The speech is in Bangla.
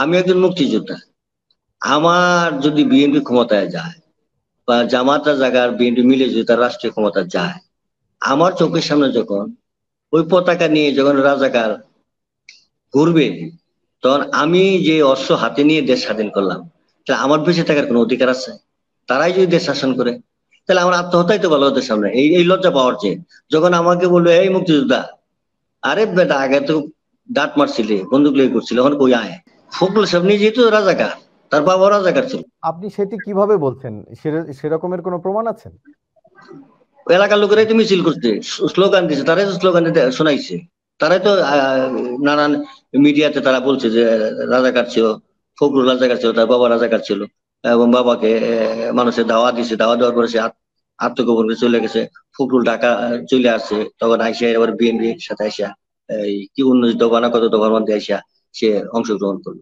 আমি একজন মুক্তিযোদ্ধা। আমার যদি বিএনপি ক্ষমতায় যায় বা জামাতা জায়গার বিএনপি মিলে যদি তার রাষ্ট্রীয় ক্ষমতা যায়, আমার চোখের সামনে যখন ওই পতাকা নিয়ে যখন রাজাকার ঘুরবে, তখন আমি যে অস্ত্র হাতে নিয়ে দেশ স্বাধীন করলাম, তাহলে আমার বেঁচে থাকার কোনো অধিকার আছে? তারাই যদি দেশ শাসন করে, তাহলে আমার আত্মহত্যাই তো ভালো ওদের সামনে। এই এই লজ্জা পাওয়ার চেয়ে যখন আমাকে বলল এই মুক্তিযোদ্ধা, আরে বেটা, আগে তো দাঁত মারছিলে, বন্দুক লেগে করছিল, এখন কই আয়? ফখরুল সাহেব নিজেই তো রাজাকার তার বাবা রাজাকার ছিল। আপনি সেটি কীভাবে বলছেন? সেরকমের কোনো প্রমাণ আছে? এলাকার লোকেরাই তো মিছিল করছে স্লোগান দিছে তারাই তো স্লোগান শোনাইছে। তারাই তো নানান মিডিয়াতে তারা বলছে যে রাজাকার ছিল ফখরুল রাজাকার ছিল তার বাবা রাজাকার ছিল এবং বাবাকে মানুষের দাওয়া দিছে। দাওয়া দেওয়ার পরে সে আত- আত্মগোপন করে চলে গেছে। ফখরুল ঢাকা চলে আসছে। তখন আইসা এবার বিএনপির সাথে আইসা এই কি উন্নতি দফা না কত দফার মধ্যে আইসা সে অংশগ্রহণ করল।